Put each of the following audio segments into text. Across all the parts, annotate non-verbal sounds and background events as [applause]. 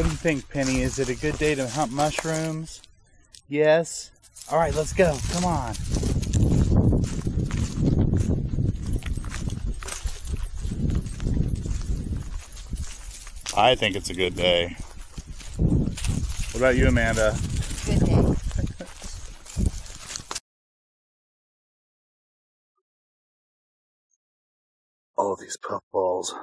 What do you think, Penny? Is it a good day to hunt mushrooms? Yes? All right, let's go. Come on. I think it's a good day. What about you, Amanda? Good day. All of these puffballs.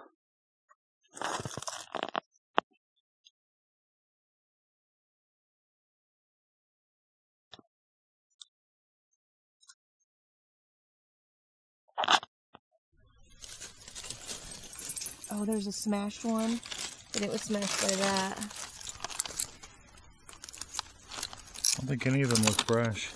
Oh, there's a smashed one, but it was smashed by that. I don't think any of them look fresh.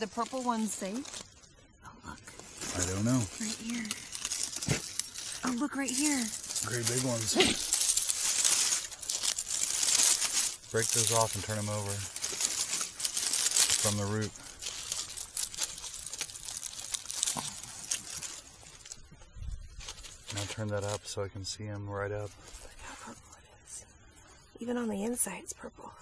The purple one's safe. Oh, look. I don't know. Right here. Oh, look right here. Great big ones. [laughs] Break those off and turn them over from the root. Now turn that up so I can see them right up. Look how purple it is. Even on the inside, it's purple.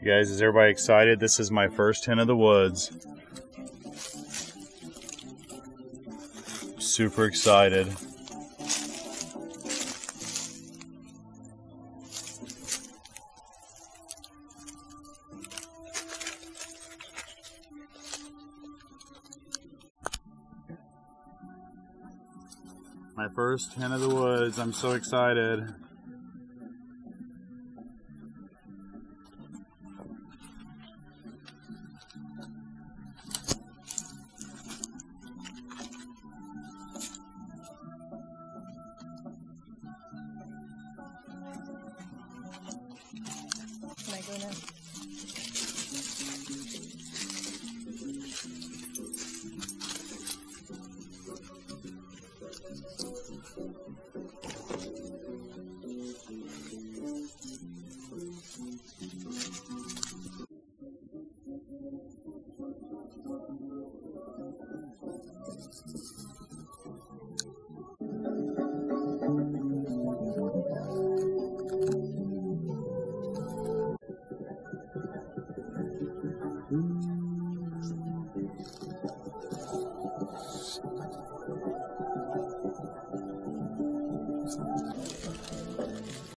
You guys, is everybody excited? This is my first hen of the woods. Super excited. My first hen of the woods. I'm so excited. Can I go now?